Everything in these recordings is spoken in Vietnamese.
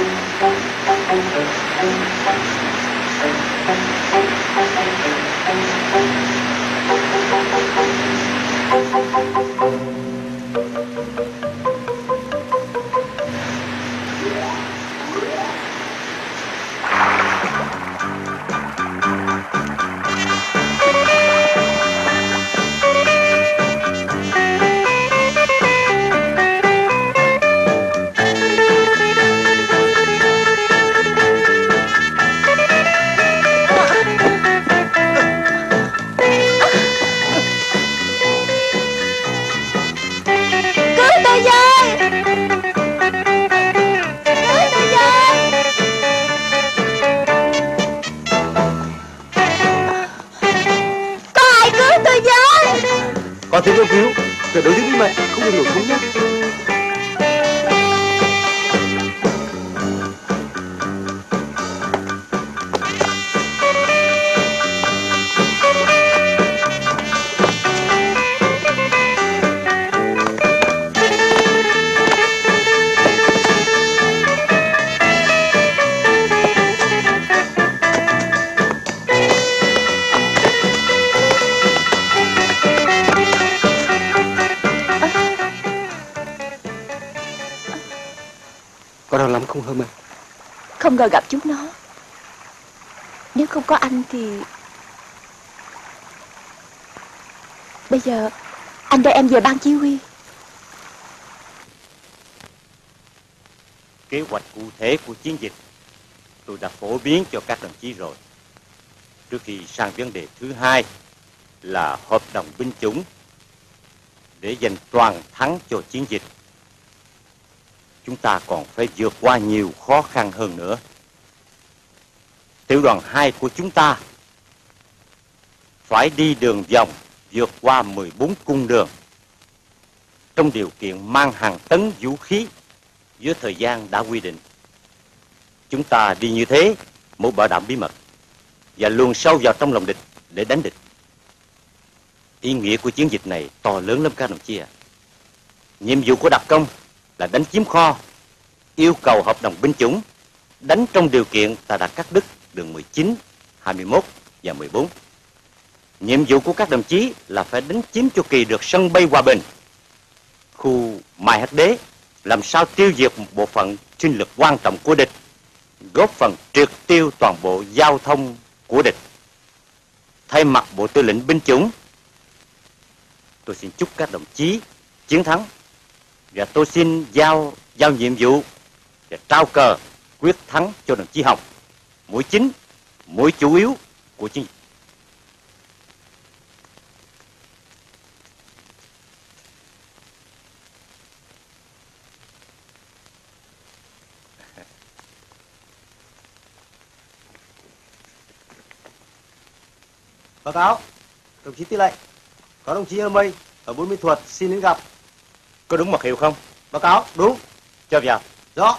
Cứu Lắm không Herman Không ngờ gặp chúng nó Nếu không có anh thì Bây giờ Anh đưa em về ban chỉ huy Kế hoạch cụ thể của chiến dịch tôi đã phổ biến cho các đồng chí rồi. Trước khi sang vấn đề thứ hai là hợp đồng binh chủng để giành toàn thắng cho chiến dịch. Chúng ta còn phải vượt qua nhiều khó khăn hơn nữa. Tiểu đoàn 2 của chúng ta phải đi đường vòng vượt qua 14 cung đường trong điều kiện mang hàng tấn vũ khí với thời gian đã quy định. Chúng ta đi như thế một bảo đảm bí mật, và luồn sâu vào trong lòng địch để đánh địch. Ý nghĩa của chiến dịch này to lớn lắm các đồng chí ạ. Nhiệm vụ của đặc công là đánh chiếm kho, yêu cầu hợp đồng binh chủng, đánh trong điều kiện ta đã cắt đứt đường 19, 21 và 14. Nhiệm vụ của các đồng chí là phải đánh chiếm cho kỳ được sân bay Hòa Bình, khu Mai Hắc Đế, làm sao tiêu diệt một bộ phận chiến lực quan trọng của địch, góp phần triệt tiêu toàn bộ giao thông của địch. Thay mặt Bộ Tư lệnh binh chủng, tôi xin chúc các đồng chí chiến thắng và tôi xin giao giao nhiệm vụ và trao cờ quyết thắng cho đồng chí Hồng, mũi chính, mũi chủ yếu của chiến dịch. Báo cáo Đồng chí tư lệnh Có đồng chí ở mây Ở bốn mươi Thuật xin đến gặp có đúng mật hiệu không? Báo cáo đúng Cho vào. Rõ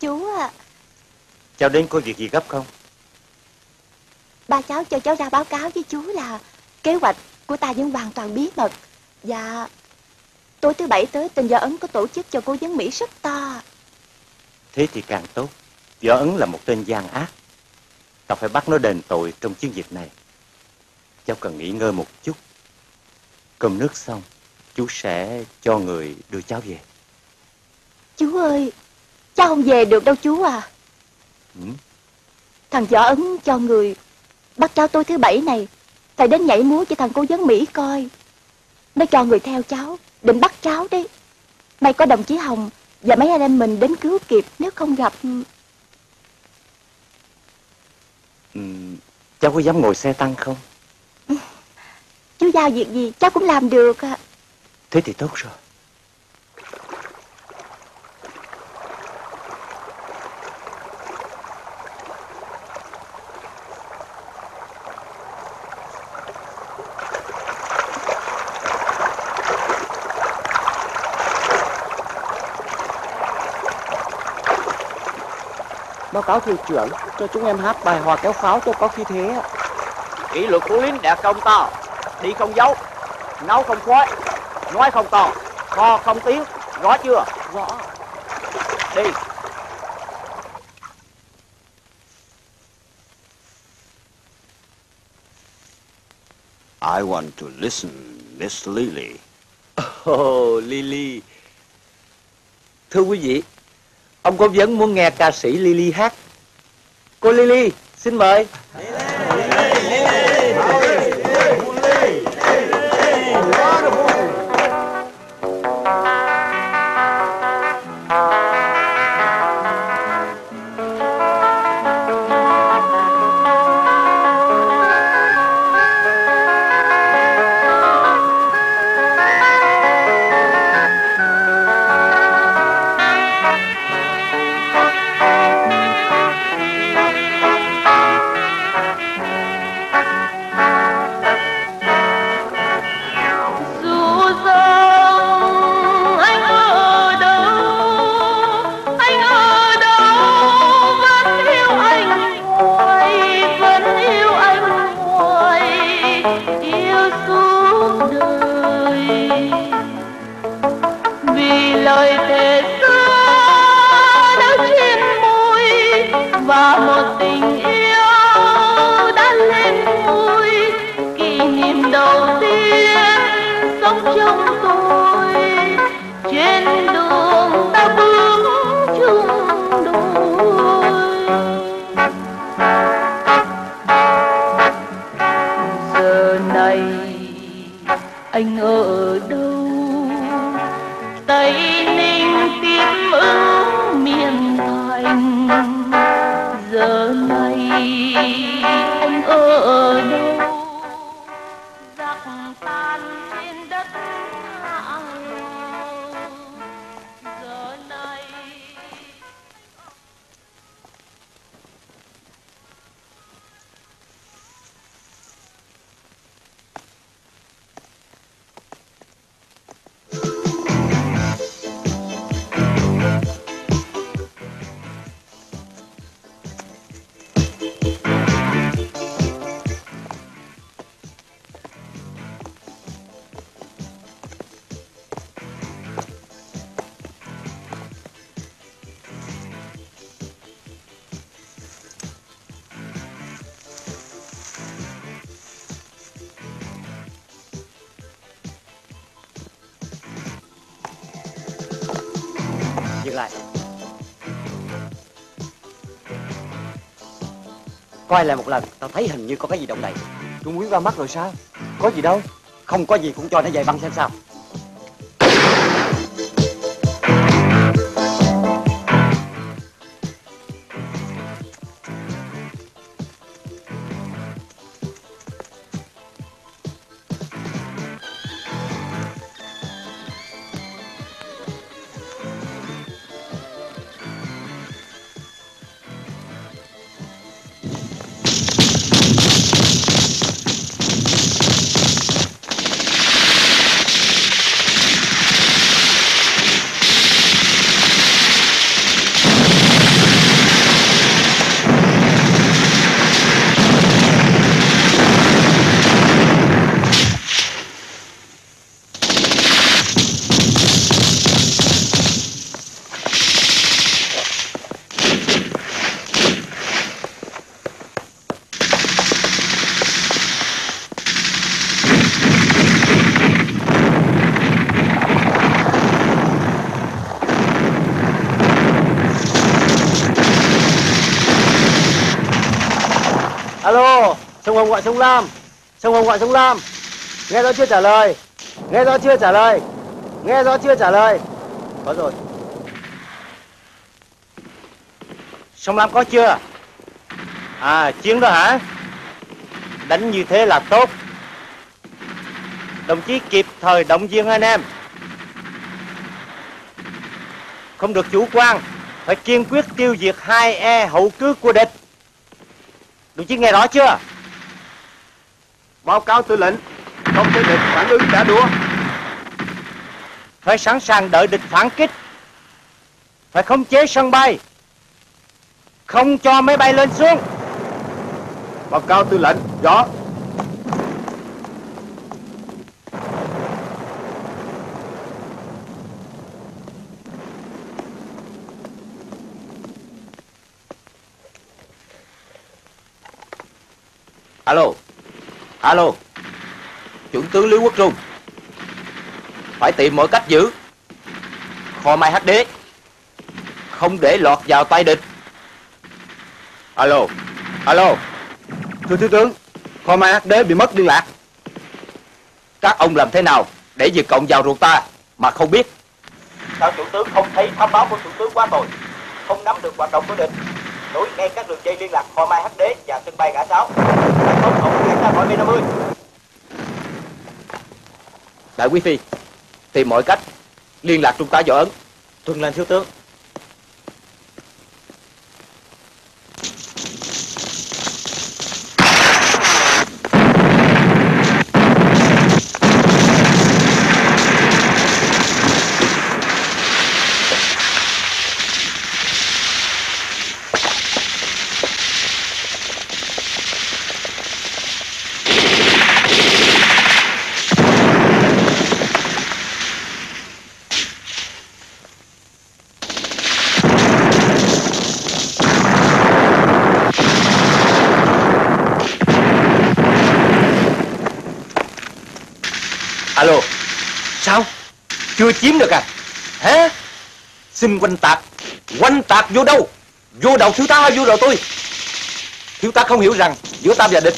Chú à Cháu đến có việc gì gấp không? Ba cháu cho cháu ra báo cáo với chú là Kế hoạch của ta vẫn hoàn toàn bí mật Và Tối thứ bảy tới tình do Ấn có tổ chức cho cố vấn Mỹ rất to Thế thì càng tốt. Võ Ấn là một tên gian ác. Ta phải bắt nó đền tội trong chiến dịch này. Cháu cần nghỉ ngơi một chút. Cơm nước xong, chú sẽ cho người đưa cháu về. Chú ơi Cháu không về được đâu chú à Ừ? Thằng Võ Ấn cho người Bắt cháu tối thứ bảy này Phải đến nhảy múa cho thằng cố vấn Mỹ coi Nó cho người theo cháu Định bắt cháu đấy May có đồng chí Hồng Và mấy anh em mình đến cứu kịp Nếu không gặp Ừ, cháu có dám ngồi xe tăng không? Chú giao việc gì cháu cũng làm được. Thế thì tốt rồi Báo cáo thưa trưởng, cho chúng em hát bài hòa kéo pháo cho có khí thế ạ. Kỷ luật của lính đã công to. Đi không giấu Nấu không khói Nói không to Kho không tiếng Rõ chưa Rõ. Đi I want to listen, Miss Lily. Ồ, Lily. Thưa quý vị, ông có vấn muốn nghe ca sĩ Lily hát. Cô Lily, xin mời. dù anh ở đâu Coi lại một lần, tao thấy hình như có cái gì động đậy. Trung muốn ra mắt rồi sao? Có gì đâu. Không có gì cũng cho nó về băng xem sao. Gọi sông Lam. Sông Hồng gọi sông Lam. Nghe rõ chưa trả lời? Nghe rõ chưa trả lời? Nghe rõ chưa trả lời? Có rồi. Sông Lam có chưa? À, chiến đó hả? Đánh như thế là tốt. Đồng chí kịp thời động viên anh em. Không được chủ quan, phải kiên quyết tiêu diệt hai e hậu cứ của địch. Đồng chí nghe rõ chưa? Báo cáo tư lệnh, không thể địch phản ứng trả đũa. Phải sẵn sàng đợi địch phản kích. Phải khống chế sân bay. Không cho máy bay lên xuống Báo cáo tư lệnh, rõ. Alo Alo Chuẩn tướng Lý Quốc Trung. Phải tìm mọi cách giữ. Kho mai HD Không để lọt vào tay địch. Alo Alo. Thưa thiếu tướng, kho mai HD bị mất liên lạc. Các ông làm thế nào Để diệt cộng vào ruột ta Mà không biết? Sao chủ tướng không thấy thông báo của chủ tướng quá rồi Không nắm được hoạt động của địch. Nối ngay các đường dây liên lạc kho mai HD Và sân bay gã sáu. 2050 Đại quý phi Tìm mọi cách Liên lạc trung tá võ ấn. Tuân lên thiếu tướng. Chưa chiếm được à? Hả? Xin quanh tạc. Quanh tạc vô đâu? Vô đầu thiếu tá hay vô đầu tôi? Thiếu tá không hiểu rằng Giữa ta và địch,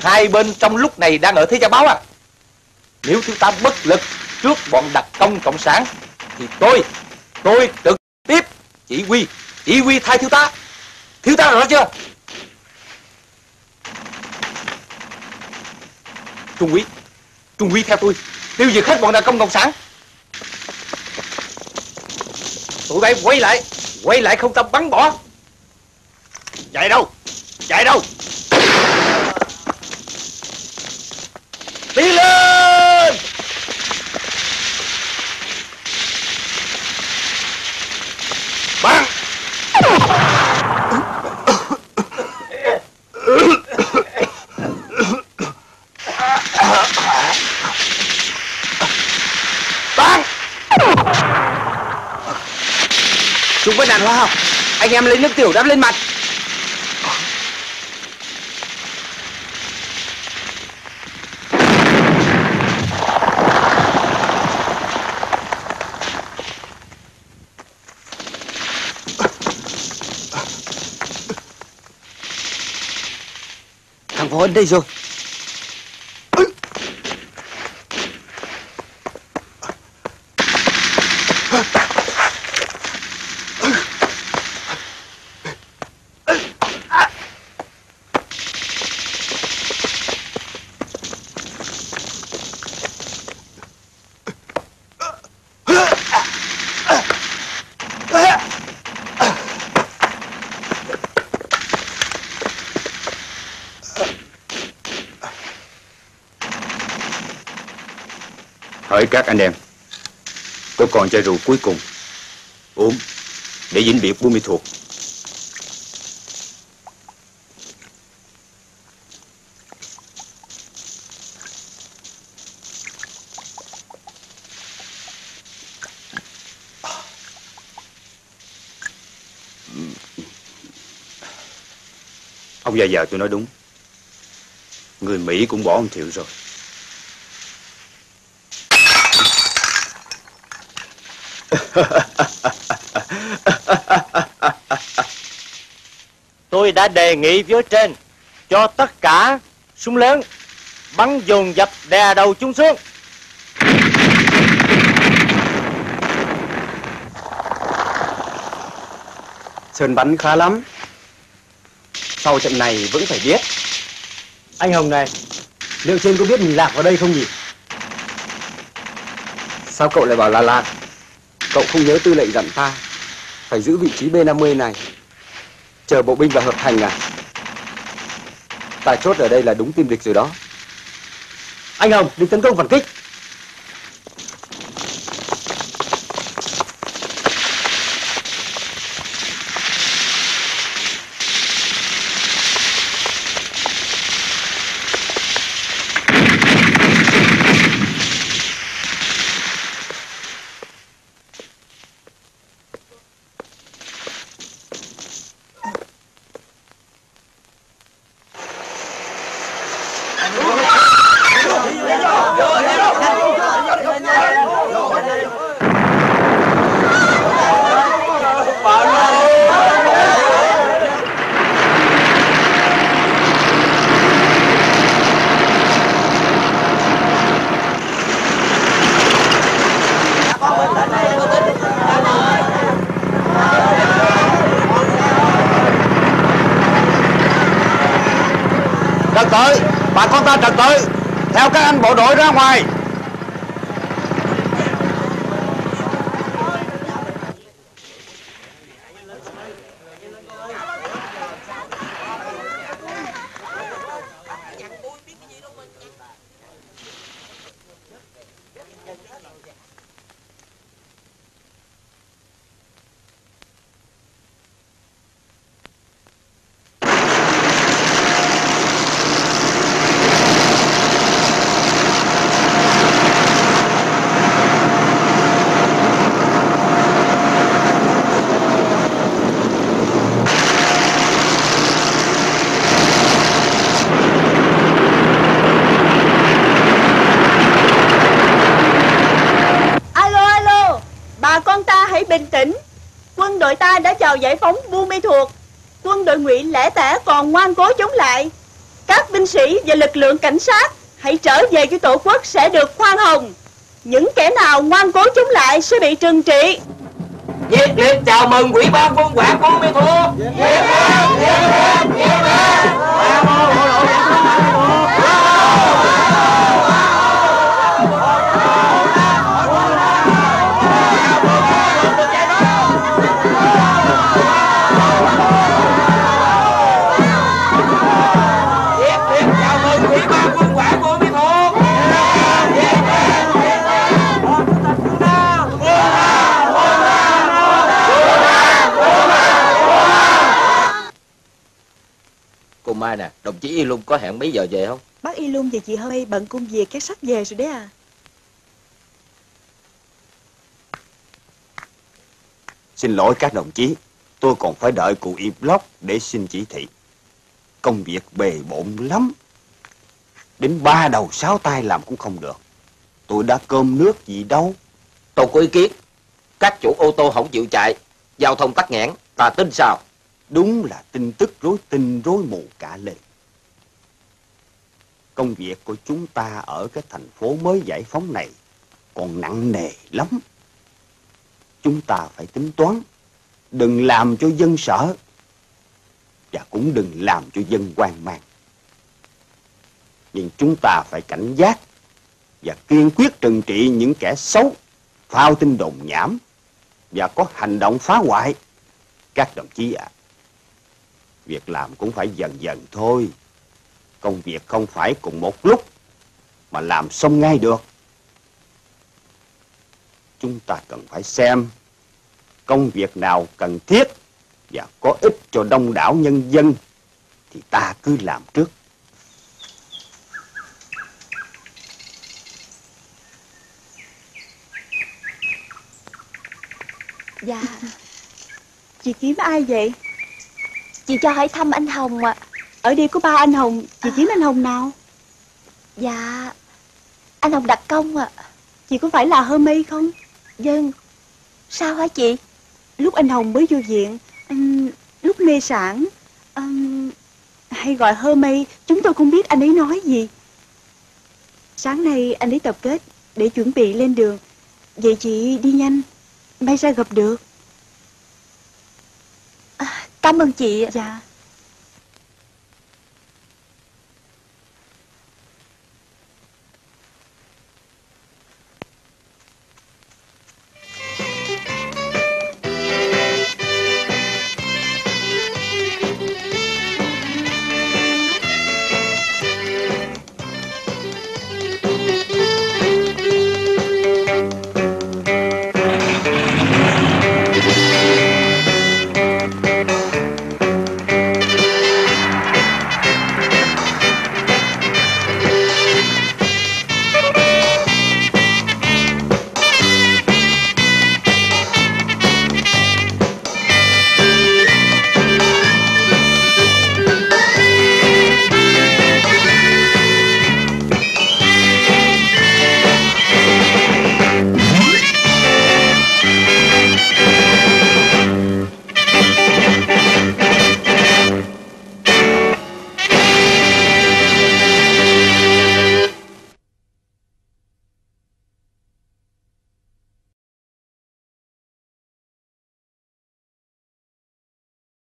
Hai bên trong lúc này đang ở thế gia báo à? Nếu thiếu tá bất lực Trước bọn đặc công cộng sản, Thì tôi Tôi trực tiếp Chỉ huy Chỉ huy thay thiếu tá. Thiếu tá rõ chưa? Trung úy Trung úy theo tôi. Tiêu diệt hết bọn đàn công cộng sản tụi bay quay lại quay lại không tâm bắn bỏ. Chạy đâu chạy đâu đi lên bắn bắn Chúng có đàn hoa học Anh em lấy nước tiểu đắp lên mặt. Thằng Phó Ấn đây rồi. Hỏi các anh em, tôi còn chai rượu cuối cùng. Uống, để vĩnh biệt Buôn Mi Thuột. Ông già già tôi nói đúng. Người Mỹ cũng bỏ ông Thiệu rồi. Tôi đã đề nghị phía trên cho tất cả súng lớn bắn dồn dập đè đầu chúng xuống. Sơn bắn khá lắm. Sau trận này vẫn phải biết. Anh Hồng này, liệu trên có biết mình lạc vào đây không nhỉ? Sao cậu lại bảo là lạc? Cậu không nhớ tư lệnh dặn ta phải giữ vị trí B50 này. Chờ bộ binh vào hợp thành à? Ta chốt ở đây là đúng tim địch rồi đó. Anh Hồng, địch tấn công phản kích. trật tự bà con ta trật tự. Theo các anh bộ đội ra ngoài Alo alo Bà con ta hãy bình tĩnh Quân đội chào giải phóng Buôn Mê Thuột Quân đội ngụy lẻ tẻ còn ngoan cố chống lại. Các binh sĩ và lực lượng cảnh sát Hãy trở về với tổ quốc sẽ được khoan hồng. Những kẻ nào ngoan cố chống lại sẽ bị trừng trị. Nhiệt liệt chào mừng quỹ ban quân quản Buôn Mê Thuột Nhiệt Cô Mai nè, đồng chí Y Lung có hẹn mấy giờ về không? Bác Y Lung và chị Hơi bận công việc các sắp về rồi đấy à Xin lỗi các đồng chí, tôi còn phải đợi cụ Y Block để xin chỉ thị. Công việc bề bộn lắm. Đến ba đầu sáu tay làm cũng không được. Tôi đã cơm nước gì đâu. Tôi có ý kiến. Các chủ ô tô không chịu chạy, giao thông tắc nghẽn, ta tính sao? Đúng là tin tức rối tinh rối mù cả lên. Công việc của chúng ta ở cái thành phố mới giải phóng này còn nặng nề lắm. Chúng ta phải tính toán, đừng làm cho dân sợ và cũng đừng làm cho dân hoang mang. Nhưng chúng ta phải cảnh giác và kiên quyết trừng trị những kẻ xấu, phao tin đồn nhảm và có hành động phá hoại. Các đồng chí ạ, việc làm cũng phải dần dần thôi. Công việc không phải cùng một lúc, mà làm xong ngay được. Chúng ta cần phải xem công việc nào cần thiết và có ích cho đông đảo nhân dân, thì ta cứ làm trước. Dạ Chị kiếm ai vậy? Chị cho hỏi thăm anh Hồng ạ. Ở đây có ba anh Hồng Chị kiếm anh Hồng nào? Dạ. Anh Hồng đặt công ạ. Chị có phải là Hermey không? Dân Sao hả chị? Lúc anh Hồng mới vô viện ừm, Lúc mê sản ừm, Hay gọi Hermey Chúng tôi không biết anh ấy nói gì. Sáng nay anh ấy tập kết Để chuẩn bị lên đường. Vậy chị đi nhanh May ra gặp được Cảm ơn chị Dạ.